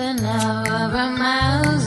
an hour, a mouths.